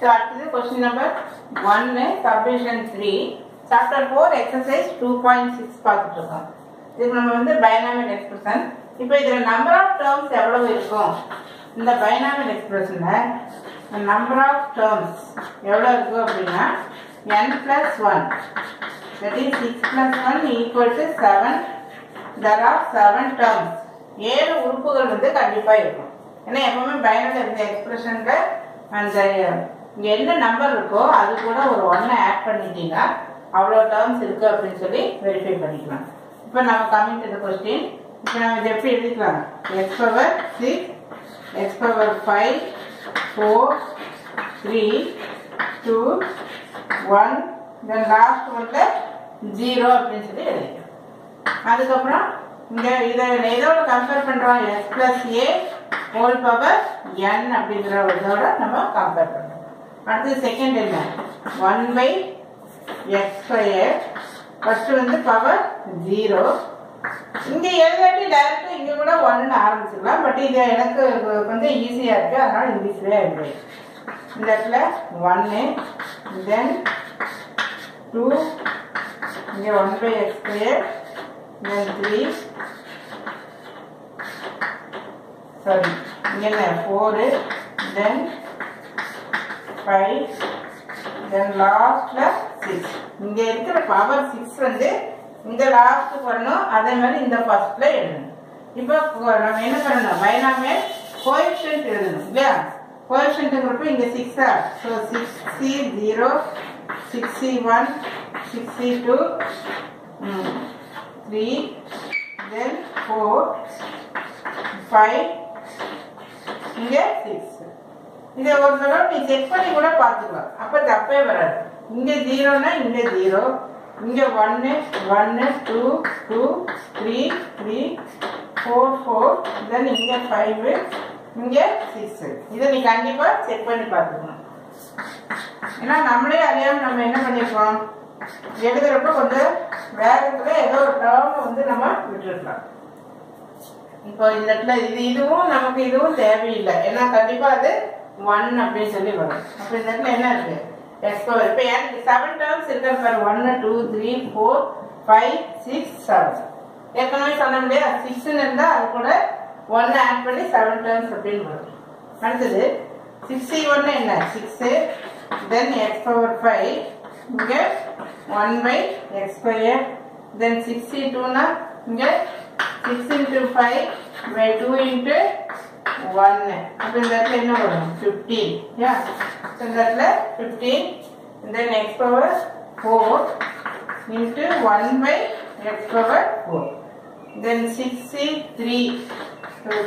So அடுத்தது question number ஒன்னு subdivision three chapter four exercise two point six பார்த்துட்டு இருக்கோம் இதுக்கு நம்ம வந்து பைனாமியல் எக்ஸ்பிரஷன் இப்போ இதில் நம்பர் ஆஃப் டேர்ம்ஸ் எவ்வளவு இருக்கும்? இந்த பைனாமியல் எக்ஸ்பிரஷனில் நம்பர் ஆஃப் டேர்ம்ஸ் எவ்வளோ இருக்கும் அப்படின்னா n plus one that is six plus one equal to seven there are seven terms ஏழு உறுப்புகள் வந்து கண்டிப்பாக இருக்கும். ஏன்னா எப்பவுமே பைனரி இருந்த எக்ஸ்பிரஷனுக்கு அந்த இங்கே என்ன நம்பர் இருக்கோ அது கூட ஒரு ஒன்னை ஆட் பண்ணிட்டீங்கன்னா அவ்வளோ டேர்ம்ஸ் இருக்கு அப்படின்னு சொல்லி வெரிஃபை பண்ணிக்கலாம். இப்போ நம்ம கம்மிங் டு கொஸ்டின் இப்போ நம்ம இதை எப்படி எழுதிக்கலாம்? X power six x power five four three two one then last ஒன்ல ஜீரோ அப்படின்னு சொல்லி எழுதிக்கலாம். அதுக்கப்புறம் இங்கே இதை எதோட கம்பேர் பண்ணுறோம் s plus a whole power n அப்படிங்கிற ஒரு இதோட நம்ம கம்பேர் பண்ணுறோம் அடுத்து செகண்ட் என்ன? One by x square first வந்து பவர் ஜீரோ இங்க எழுதாட்டி டைரக்டா இங்க கூட ஒன்னு ஆரம்பிச்சிடலாம். பட் இது எனக்கு வந்து ஈஸியா இருக்கு. அதனால இங்கிலீஷ்லயே எழுதுறேன். இந்த இடத்துல ஒன்னு தென் டூ இங்க one by x square then three sorry இங்க என்ன? ஃபோரு தென் 5 then lastல 6 இங்க இருக்கிற பவர் 6 வந்து இந்த லாஸ்ட் வரணும் அதே மாதிரி இந்த ஃபர்ஸ்ட்ல எழுதணும் இப்போ நம்ம என்ன பண்ணணும்? பைனாமியல் கோஎஃபிஷியன்ட் எழுதணும் இல்லையா? கோஎஃபிஷியன்ட்ங்கிறப்ப இங்க 6 ஆ? So 6c 0 6c 1 6c 2 three, then four, five, இங்க six. இதை ஒரு தடவை நீ செக் பண்ணி கூட பார்த்துக்கலாம். அப்ப தப்பே வராது. இங்க ஜீரோனா இங்க ஜீரோ இங்க ஒன்னு ஒன்னு two two three three four four then இங்க ஃபைவ் இங்க சிக்ஸ் இதை நீ கண்டிப்பா செக் பண்ணி பார்த்துக்கணும். ஏன்னா நம்மளே அறியாம நம்ம என்ன பண்ணிருக்கோம்? எழுதுறப்ப கொஞ்சம் வேகத்துல ஏதோ ஒரு டேர்ம் வந்து நம்ம விட்டுருக்கலாம் இப்போ இந்த இடத்துல இது இதுவும் நமக்கு இதுவும் தேவையில்லை. ஏன்னா கண்டிப்பா அது ஒன் அப்படின்னு சொல்லி வரும். அப்போ இந்த இடத்துல என்ன இருக்கு? எக்ஸ் பவர் இப்போ எனக்கு செவன் டேர்ம்ஸ் இருக்கிற பாரு ஒன்னு two three four five six seven ஏற்கனவே சொன்ன முடியாது சிக்ஸ்ன்னு இருந்தால் அது கூட ஒன்னு ஆட் பண்ணி செவன் டேர்ம்ஸ் அப்படின்னு வரும். அடுத்தது சிக்ஸ்டி ஒன்று என்ன? Six then x power five இங்கே one by x square then sixty டூனா இங்கே six into five by two into ஒன்னு அப்போ இந்த இடத்துல என்ன வரும்? ஃபிஃப்டீன் யா இந்த இடத்துல fifteen four into one by x four then sixty three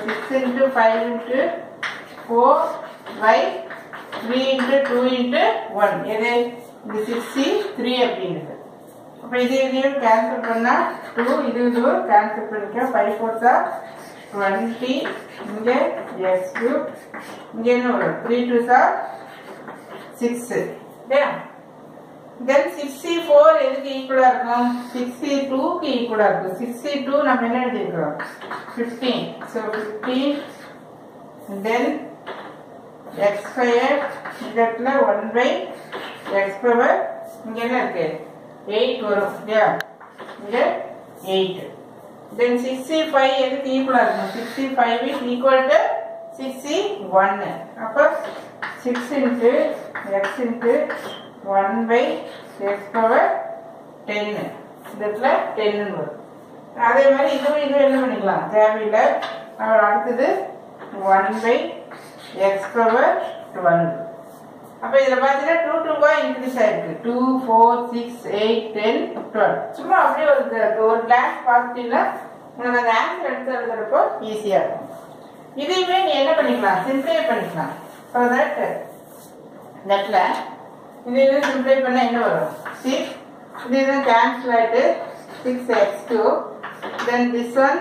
six into five into four by three into two into one எது இது சிக்ஸ்டி த்ரீ அப்படிங்கிறது அப்போ இது இதையும் கேன்சல் பண்ணால் டூ இது இதுவும் கேன்சல் பண்ணிக்க. ஃபைவ் ஃபோர் 20 இங்கே s cube இங்கே என்ன வரும் 3 2s are 6 இல்லையா then 64 எதுக்கு ஈக்குவலா இருக்கும் 62 க்கு ஈக்குவலா இருக்கும் 62 நம்ம என்ன எழுதிக்கிறோம் 15 so 15 then x square இந்த இடத்துல 1 by x power இங்க என்ன இருக்கு 8 வரும் இல்லையா இங்க 8 then 65 எது ஈக்குவலா இருக்கும் 65 is equal to 61 அப்ப 6 into x into 1 by x power 10 இதுல 10 வரும். அதே மாதிரி இது இதுவும் என்ன பண்ணிக்கலாம்? தேவையில்லை. அடுத்தது 1 by x power 12 அப்போ இதுல பார்த்தீங்கன்னா டூ டூவா இன்க்ரீஸ் ஆயிருக்கு. Two four six eight ten twelve சும்மா அப்படியே ஒரு ஒரு கிளாஸ் பார்த்தீங்கன்னா உங்களுக்கு அந்த ஆன்சர் எடுத்து எழுதுறப்போ ஈஸியாக இருக்கும். இதையுமே நீ என்ன பண்ணிக்கலாம்? சிம்பிளை பண்ணிக்கலாம். ஃபார் தட் தட்ல இது இது சிம்பிளை பண்ண என்ன வரும்? சிக்ஸ் இது இது கேன்சல் ஆயிட்டு six x two then this one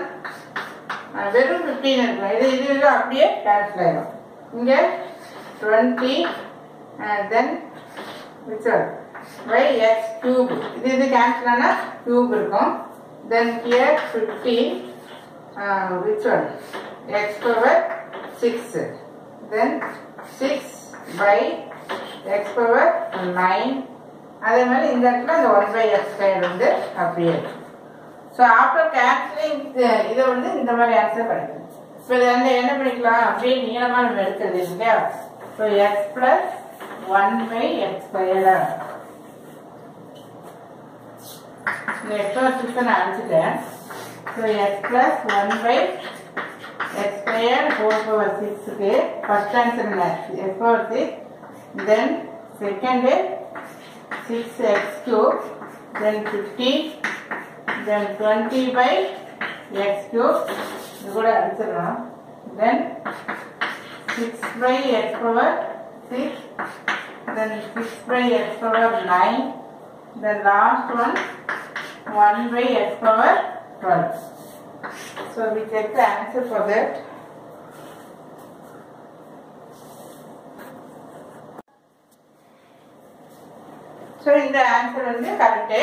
வெறும் ஃபிஃப்டீன் இருக்கும் இது இது இது அப்படியே கேன்சல் ஆயிடும் இங்கே twenty then which one by x cube இது இது கேன்சல் ஆனால் கியூப் இருக்கும். Then here fifteen which one x power six then six by x power nine அதே மாதிரி இந்த இடத்துல அந்த ஒன் பை எக்ஸ் ஸ்கொயர் வந்து அப்படியே இருக்கு ஸோ ஆஃப்டர் கேன்சலிங் இதை வந்து இந்த மாதிரி ஆன்சர் கிடைக்கும் இப்போ இது வந்து என்ன பண்ணிக்கலாம்? அப்படியே நீளமாக நம்ம எடுக்கிறது இல்லையா? So x plus 1 by x square. Next first is an answer. So x plus 1 by x square whole power 6 okay. First answer in x power 6. Then second is 6x cube. Then 50. Then 20 by x cube. You got answer now. Then 6 by x power 6. Then 6 by x power 9 the last one 1 by x power 12 so we take the answer for that. So இந்த answer வந்து correct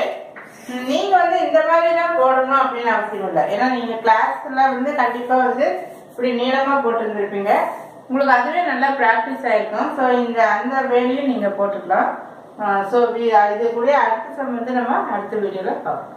நீங்க வந்து இந்த மாதிரிலாம் போடணும் அப்படின்னு அவசியம் இல்லை. ஏன்னா நீங்க கிளாஸ்ல வந்து கண்டிப்பா வந்து இப்படி நீளமா போட்டுருந்துருப்பீங்க. உங்களுக்கு அதுவே நல்லா ப்ராக்டிஸ் ஆயிருக்கும். ஸோ இந்த அந்த வேலையும் நீங்கள் போட்டுக்கலாம். ஸோ இது கூட அடுத்த சம் வந்து நம்ம அடுத்த வீடியோவில் பார்க்கலாம்